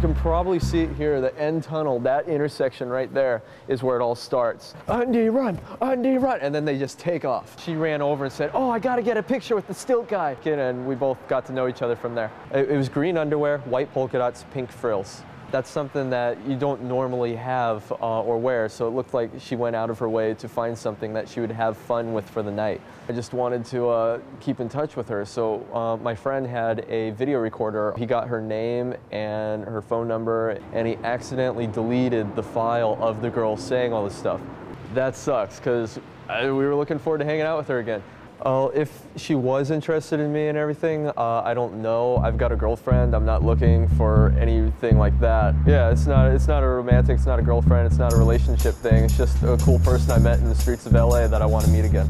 can probably see it here, the end tunnel, that intersection right there is where it all starts. Undie, run, Undie, run. And then they just take off. She ran over and said, oh, I gotta get a picture with the stilt guy. And we both got to know each other from there. It was green underwear, white polka dots, pink frills that's something that you don't normally have uh, or wear. So it looked like she went out of her way to find something that she would have fun with for the night. I just wanted to uh, keep in touch with her. So uh, my friend had a video recorder. He got her name and her phone number, and he accidentally deleted the file of the girl saying all this stuff. That sucks because we were looking forward to hanging out with her again. Oh, if she was interested in me and everything, uh, I don't know. I've got a girlfriend. I'm not looking for anything like that. Yeah, it's not. It's not a romantic. It's not a girlfriend. It's not a relationship thing. It's just a cool person I met in the streets of LA that I want to meet again.